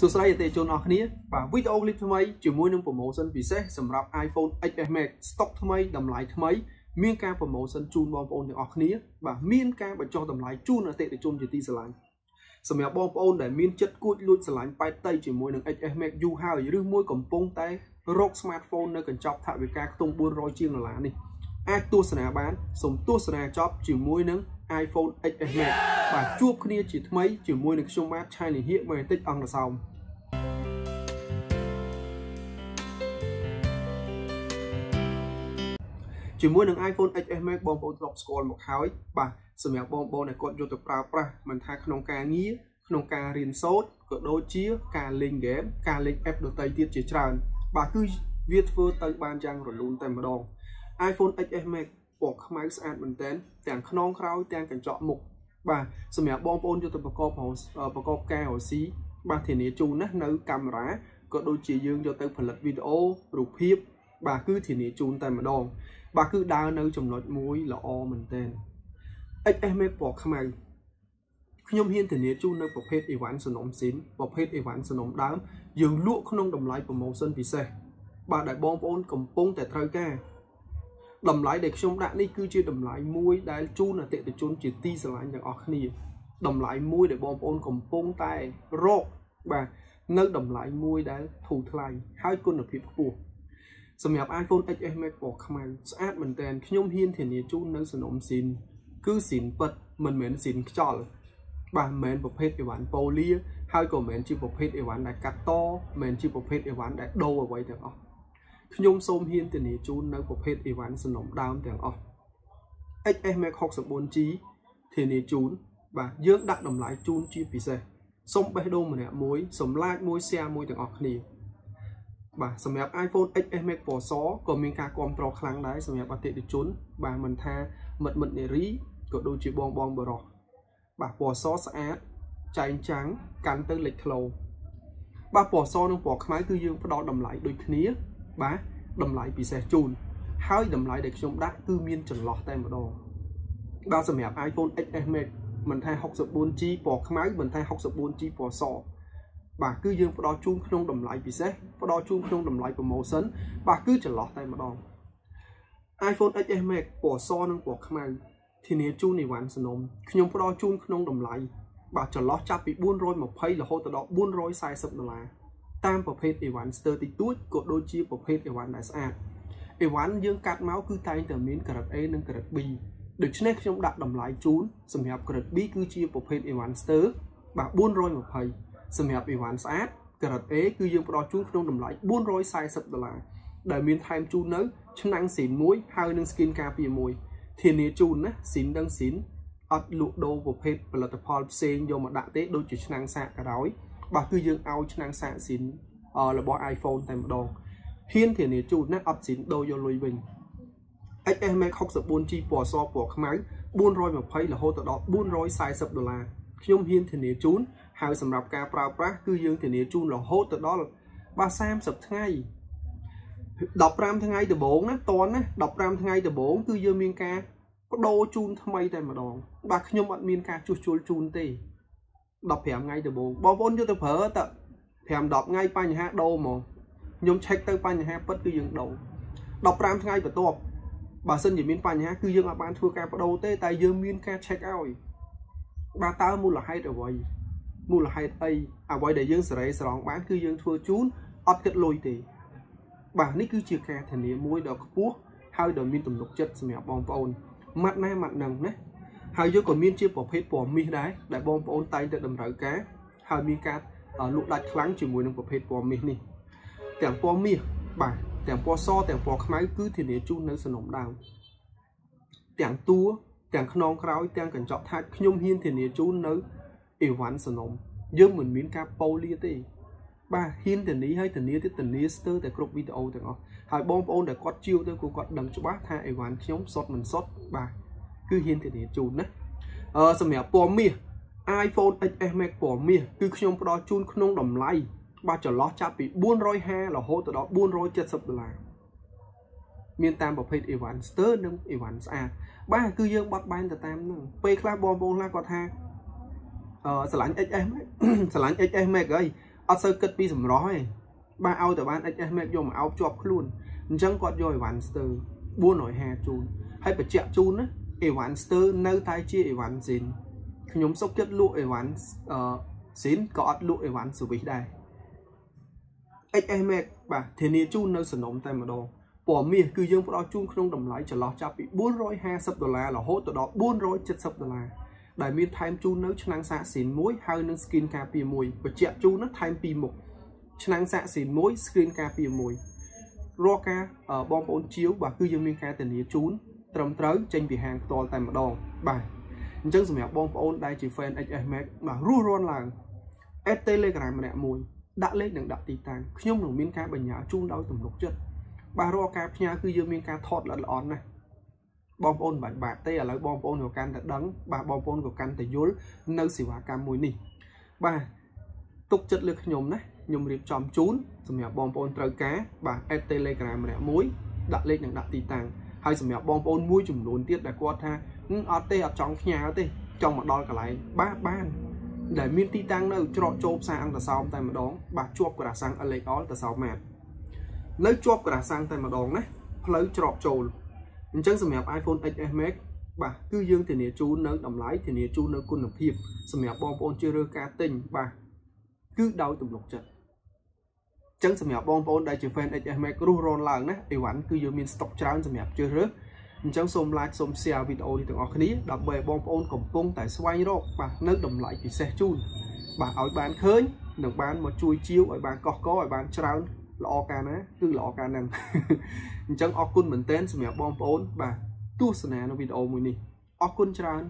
សួស្តីអតិថិជនអស់គ្នាបាទវីដេអូឃ្លីបថ្មីជាមួយនឹង promotion ពិសេសសម្រាប់ iPhone XS Max stock ថ្មីតម្លៃថ្មីមានការ promotion ជូនបងប្អូនទាំងអស់គ្នាបាទមានការបញ្ចុះតម្លៃជូនអតិថិជនជាទីស្រឡាញ់សម្រាប់បងប្អូនដែលមានចិត្តគួចលួចស្រឡាញ់ប៉ែតតៃជាមួយនឹង XS Max យូរហើយឬមួយកំពុងតែរក smartphone នៅកញ្ចប់ថវិកាខ្ទង់400ជាងដុល្លារនេះអាចទស្សនាបានសូមទស្សនាចប់ជាមួយនឹង iPhone XS Max បាទជួបគ្នាជាថ្មីជាមួយនឹងខ្ញុំបាទឆៃលីហៀមួយបន្តិចអង្គសោមជាមួយនឹង iPhone XS Max បងប្អូនធ្លាប់ស្គាល់មកហើយបាទសម្រាប់បងប្អូនដែលគាត់យកទៅប្រើប្រាស់មិនថាក្នុងការងារក្នុងការរៀនសូត្រក៏ដូចជាការលេងហ្គេមការលេង app ដទៃទៀតជាច្រើន បាទគឺវាធ្វើទៅបានយ៉ាងរលូនតែម្ដង iPhone XS Max ពណ៌ខ្មៅស្អាតមែនទែនទាំងខ្នងក្រោយទាំងកញ្ចក់មុខ បាទសម្រាប់បងប្អូនយកទៅប្រកបប្រកបការរស៊ីបាទធានាជូនណានៅកាមេរ៉ាក៏ដូចជាយើងយកទៅផលិតវីដេអូរូបភាព បាទគឺធានាជូនតែម្ដង បាទគឺដើរនៅចំណុចមួយល្អមែនទែន XS Max ពណ៌ខ្មៅខ្ញុំហ៊ានធានាជូននៅប្រភេទអីវ៉ាន់សនំស៊ីនប្រភេទអីវ៉ាន់សនំដើមយើងលក់ក្នុងតម្លៃ promotion ពិសេសបាទដែលបងប្អូនកំពុងតែត្រូវការ តម្លៃដែលខ្ញុំដាក់នេះគឺជាតម្លៃមួយដែលជូនអតិថិជនជាទីស្រឡាញ់ទាំងអស់គ្នាតម្លៃមួយដែលបងប្អូនកំពុងតែរកបាទនៅតម្លៃមួយដែលធូរថ្លៃហើយគុណភាពខ្ពស់សម្រាប់ iPhone XS Max ពណ៌ខ្មៅស្អាតមែនតើខ្ញុំហ៊ានធានាជូននៅសនំស៊ីនគឺស៊ីនពិតមិនមែនស៊ីនខ្យល់បាទមិនមែនប្រភេទអីវ៉ាន់ប៉ូលីហើយក៏មិនមែនជាប្រភេទអីវ៉ាន់ដែលកាត់តមិនមែនជាប្រភេទអីវ៉ាន់ដែលដូរអ្វីទាំងអស់ ខ្ញុំសូមហ៊ានធានាជូននៅប្រភេទអីវ៉ាន់សំណុំដើមទាំងអស់ XS Max 64G ធានាជូនបាទយើងដាក់តម្លៃជូនជាពិសេសសូមបេះដូងម្នាក់មួយសម្លាចមួយ share មួយទាំងអស់គ្នាបាទសម្រាប់ iPhone XS Max ពណ៌សក៏មានការគ្រប់គ្រងខ្លាំងដែរសម្រាប់អតិថិជន បាទមិនថាមិត្តមិត្តនារីក៏ដូចជាបងបងបរោះបាទពណ៌សស្អាតចែងចាំងកាន់ទៅលេចធ្លោបាទពណ៌សនិងពណ៌ខ្មៅគឺយើងផ្ដល់តម្លៃដូចគ្នា បាទតម្លៃពិសេសជូនហើយតម្លៃដែលខ្ញុំដាក់គឺមានចន្លោះតែម្ដងបាទសម្រាប់ iPhone XS Max មិនថា 64G ពណ៌ខ្មៅមិនថា 64G ពណ៌សបាទគឺយើងផ្ដល់ជូនក្នុងតម្លៃពិសេសផ្ដល់ជូនក្នុងតម្លៃ promotion បាទគឺចន្លោះតែម្ដង iPhone XS Max ពណ៌សនិងពណ៌ខ្មៅធានាជូនអីវ៉ាន់សនំខ្ញុំផ្ដល់ជូនក្នុងតម្លៃបាទចន្លោះចាប់ពី420រហូតដល់440ដុល្លារ តាមប្រភេទអីវ៉ាន់ស្ទើរតិចតួចក៏ដូចជាប្រភេទអីវ៉ាន់ដែលស្អាតអីវ៉ាន់យើងកាត់មកគឺតែងតែមានក្រិត A និងក្រិត B ដូច្នេះខ្ញុំដាក់តម្លៃជូនសម្រាប់ក្រិត B គឺជាប្រភេទអីវ៉ាន់ស្ទើរបាទ420សម្រាប់អីវ៉ាន់ស្អាតក្រិត A គឺយើងផ្ដល់ជូនក្នុងតម្លៃ440ដុល្លារដែលមានថែមជូននៅឆ្នាំងស៊ីនមួយហើយនិង skin ការពារមួយធានាជូនណាស៊ីននិងស៊ីនអត់លក់ដូរប្រភេទផលិតផលផ្សេងយកមកដាក់ទេដូចជាឆ្នាំងសាកក៏ដោយ បាទគឺយើងឲ្យឆ្នាំងសាកស៊ីនរបស់ iPhone តែម្ដងហ៊ានធានាជូនណាអត់ស៊ីនដូរយកលុយវិញ XS Max 64G ពណ៌សពណ៌ខ្មៅ420រហូតដល់440ដុល្លារខ្ញុំហ៊ានធានាជូនហើយសម្រាប់ការប្រើប្រាស់គឺយើងធានាជូនរហូតទៅដល់បាទ30ថ្ងៃ15ថ្ងៃដំបូងណាតនណា15ថ្ងៃដំបូងគឺយើងមានការបដូរជូនថ្មីតែម្ដងបាទខ្ញុំអត់មានការជួសជុលជូនទេ 15ថ្ងៃដំបូងបងប្អូនយកទៅប្រើត5 10ថ្ងៃបញ្ហាដូរហ្មងខ្ញុំឆែកទៅបញ្ហាពិតគឺយើងដូរ15ថ្ងៃបន្ទាប់បើសិនជាមានបញ្ហាគឺយើងអាចបានធ្វើការបដូរទេតែយើងមានការឆែកឲ្យបាទតើមូលហេតុអ្វីមូលហេតុអីអ្វីដែលយើងសេរីស្រង់បានគឺយើងធ្វើជូនអត់គិតលុយទេបាទនេះគឺជាការធានាមួយដ៏ខ្ពស់ហើយដ៏មានទំនុកចិត្តសម្រាប់បងប្អូនម៉ាត់ណាម៉ាត់នឹងណា ហើយយើងក៏មានជាប្រភេទពណ៌មាសដែរដែលបងប្អូនតែងតែតម្រូវការហើយមានការលក់ដាច់ខ្លាំងជាមួយនឹងប្រភេទពណ៌មាសនេះទាំងពណ៌មាសបាទទាំងពណ៌សទាំងពណ៌ខ្មៅគឺធានាជូននៅសំណុំដើមទាំងតួទាំងខ្នងក្រោយទាំងកញ្ចក់ថាច់ខ្ញុំហ៊ានធានាជូននៅអេវ៉ាន់សំណុំយើងមិនមានការប៉ូលាទេបាទហ៊ានធានាហើយធានាទៀតធានាស្ទើរតែគ្រប់វីដេអូទាំងអស់ហើយបងប្អូនដែលគាត់ជាវទៅគឺគាត់ដឹងច្បាស់ថាអេវ៉ាន់ខ្ញុំសុតមិនសុតបាទ គឺហ៊ានធានាជូនណាអឺសម្រាប់ពណ៌មាស iPhone XS Max ពណ៌មាសគឺខ្ញុំផ្ដល់ជូនក្នុងតម្លៃបាទចន្លោះចាប់ពី450រហូតដល់470ដុល្លារមានតាមប្រភេទ Evan Ster និង Evan ស្អាតបាទគឺយើងបត់បែនទៅតាមហ្នឹងពេលខ្លះបងប្អូនខ្លះគាត់ថាអឺឆ្លាញ់ XS Max ឆ្លាញ់ XS Max អីអត់សូវគិតពីសម្រស់ទេបាទឲ្យតែបាន XS Max យកមកអោបជាប់ខ្លួនអញ្ចឹងគាត់យកអីវ៉ាន់ស្ទើ450ជូនហើយបញ្ជាក់ជូនណា អីវ៉ាន់ស្ទើនៅតែជាអីវ៉ាន់ស៊ីនខ្ញុំសុកចិត្តលក់អីវ៉ាន់អឺស៊ីនក៏អត់លក់អីវ៉ាន់សវិសដែរ XS Max បាទធានាជូននៅសំណុំតែម្ដងពណ៌មាសគឺយើងផ្ដល់ជូនក្នុងតម្លៃចន្លោះចាប់ពី450ដុល្លាររហូតដល់470ដុល្លារដែលមានថែមជូននៅឆ្នាំងសាកស៊ីនមួយហើយនិង skin ការពារមួយបញ្ជាក់ជូននោះថែមពីរមុខឆ្នាំងសាកស៊ីនមួយ screen ការពារមួយរាល់ការបងប្អូនជាវបាទគឺយើងមានការធានាជូន ត្រឹមត្រូវចេញពីហាងផ្ទាល់តែម្ដងបាទអញ្ចឹងសម្រាប់បងប្អូនដែលជា fan HS Max បាទរស់រាន់ឡើង add Telegram ម្នាក់មួយដាក់លេខនិងដាក់ទីតាំងខ្ញុំនឹងមានការបញ្ញើជូនដោយទំនុកចិត្តបាទរាល់ការផ្ញើគឺយើងមានការថតល្អិតល្អន់ណាស់បងប្អូនមិនបាច់ទេឥឡូវបងប្អូនក៏កាន់តែដឹងបាទបងប្អូនក៏កាន់តែយល់នៅសេវាកម្មមួយនេះបាទទុកចិត្តលើខ្ញុំណាខ្ញុំរៀបចំជូនសម្រាប់បងប្អូនត្រូវការបាទ add Telegram ម្នាក់មួយដាក់លេខនិងដាក់ទីតាំង ហើយសម្រាប់បងប្អូនមួយចំនួនទៀតដែលគាត់ថាអត់ទេអត់ចង់ផ្ញើទេចង់មកដល់កន្លែងបាទបានដែលមានទីតាំងនៅច្រកចូលផ្សារអង្គតសោមតែម្ដងបាទជាប់ក្រាសាំង LXL តសោមម៉ាតនៅជាប់ក្រាសាំងតែម្ដងណាផ្លូវច្រកចូលអញ្ចឹងសម្រាប់ iPhone XS Max បាទគឺយើងធានាជូននៅតម្លៃធានាជូននៅគុណភាពសម្រាប់បងប្អូនជ្រើសរើសការទិញបាទគឺដោយទំនុកចិត្ត ចឹងសម្រាប់បងប្អូនដែលជា fan HS Max រស់រនឡើងណាអីវ៉ាន់គឺយើងមានស្តុកច្រើនសម្រាប់ជ្រើសរើសអញ្ចឹងសូម like សូម share វីដេអូនេះទាំងអស់គ្នាដើម្បីឲ្យបងប្អូនកំពុងតែស្វែងរកបាទនៅតម្លៃពិសេសជូនបាទឲ្យបានឃើញនិងបានមកជួយជាវឲ្យបានកោះកឲ្យបានច្រើនល្អកាលណាគឺល្អកាលហ្នឹងអញ្ចឹងអរគុណមែនទែនសម្រាប់បងប្អូនបាទទស្សនានៅវីដេអូមួយនេះអរគុណច្រើន